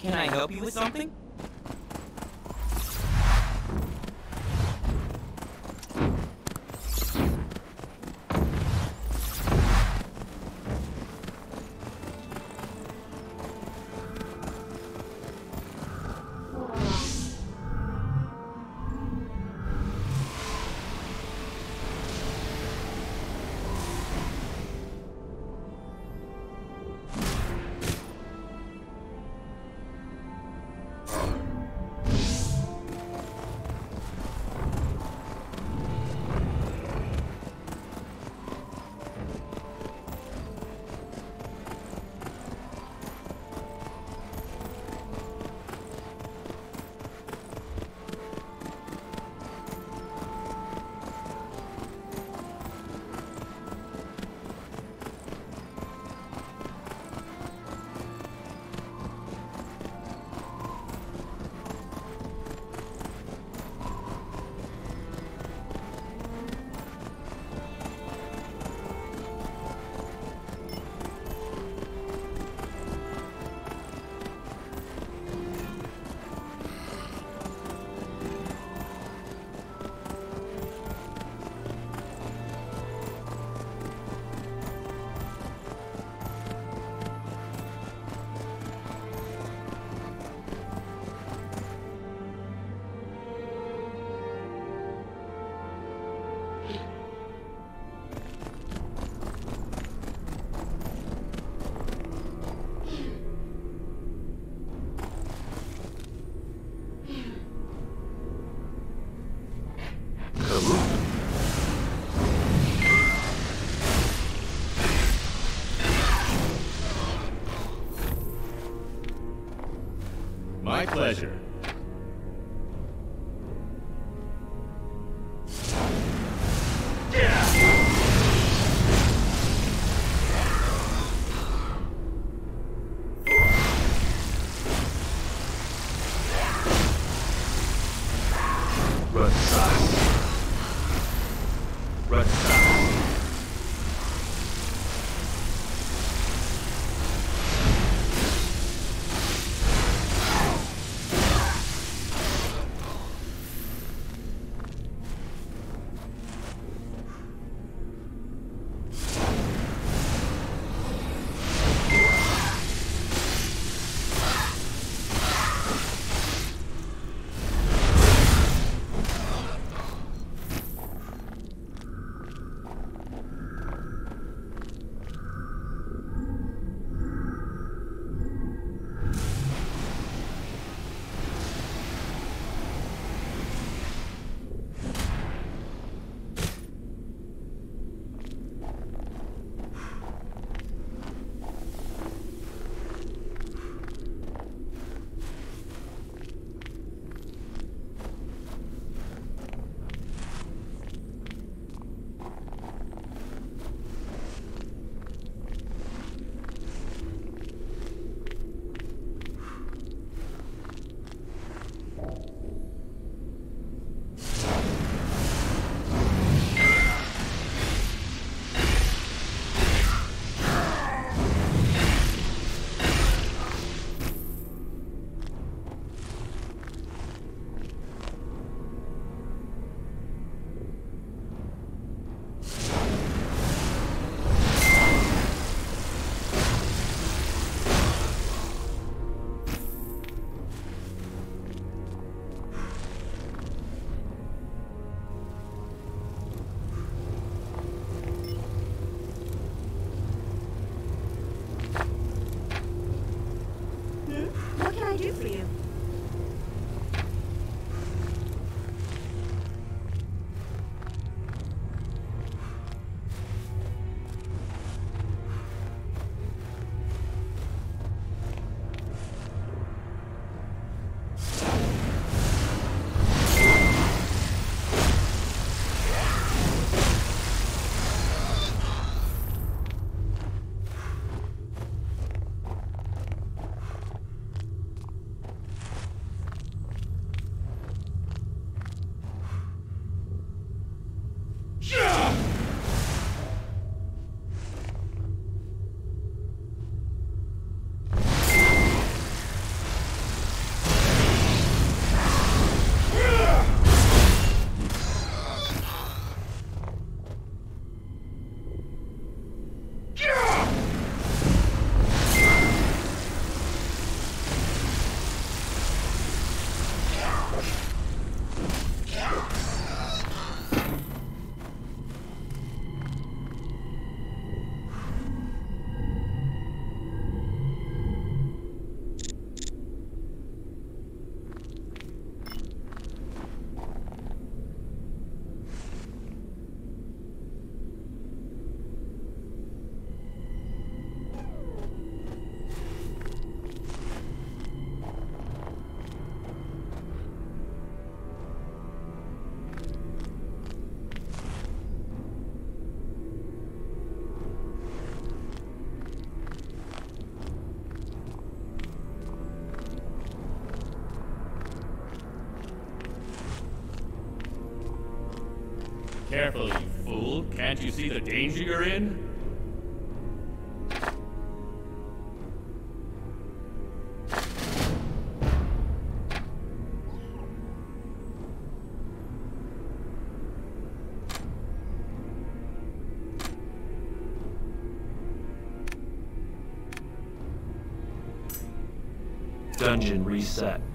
Can I help you with something? Pleasure. Ratsas. Ratsas. careful, you fool. Can't you see the danger you're in? Dungeon reset.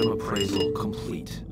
Item appraisal complete.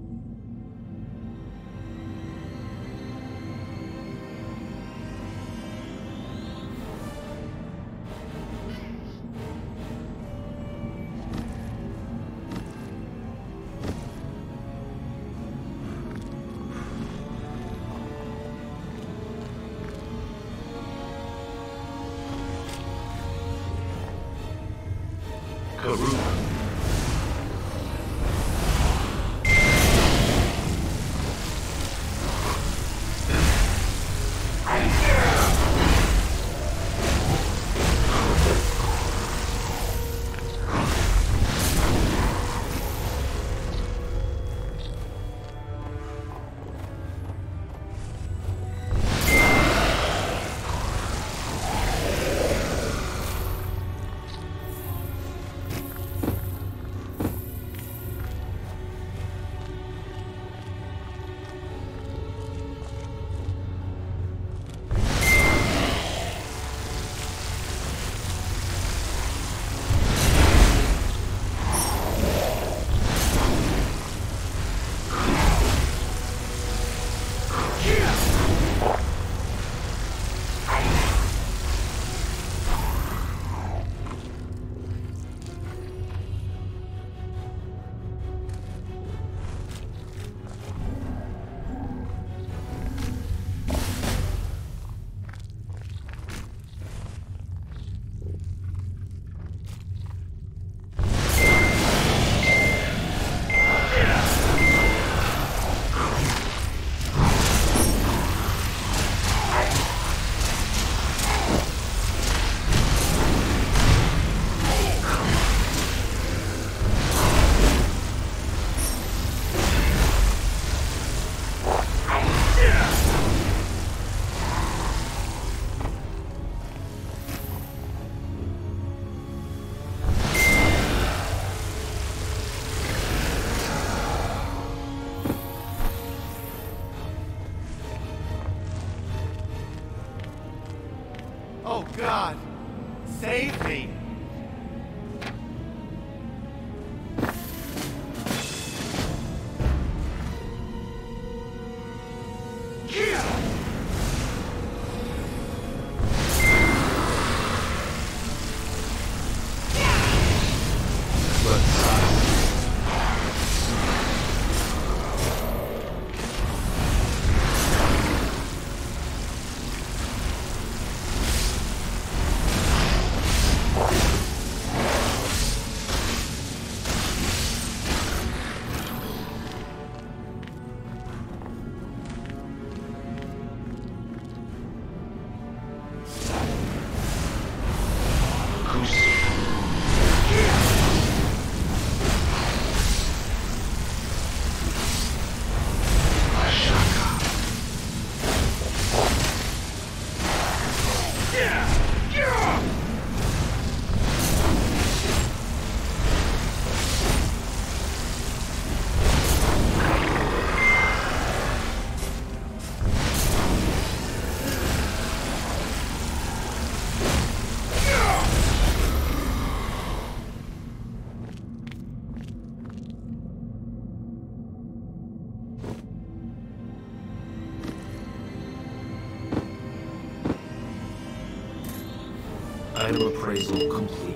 Appraisal complete.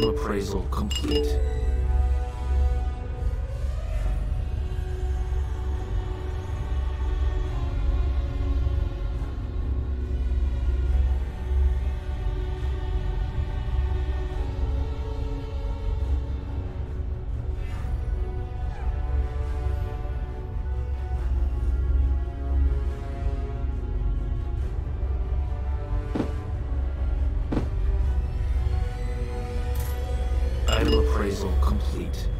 Item appraisal complete. Complete.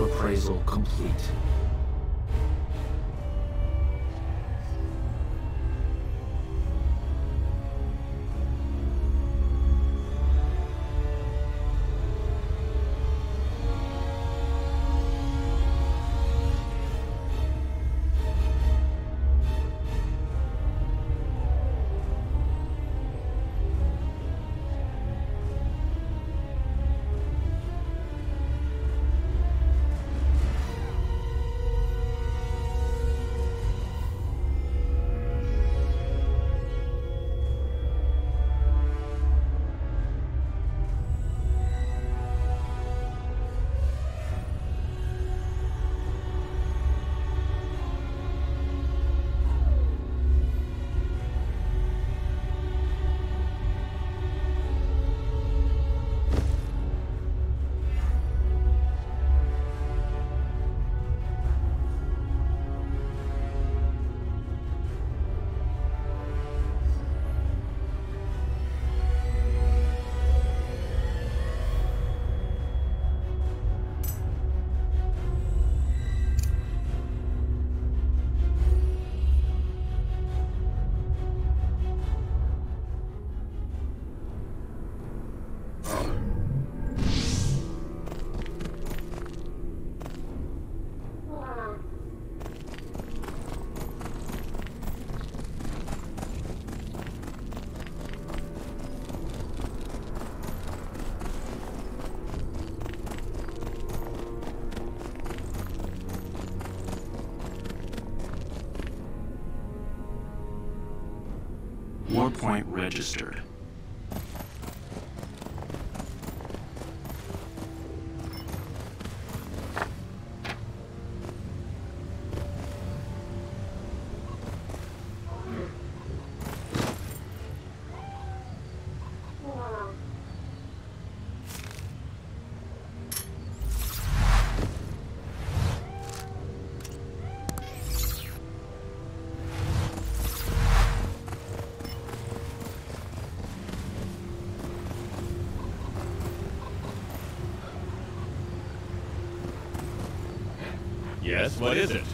Appraisal complete. Warpoint registered. Yes, what is it?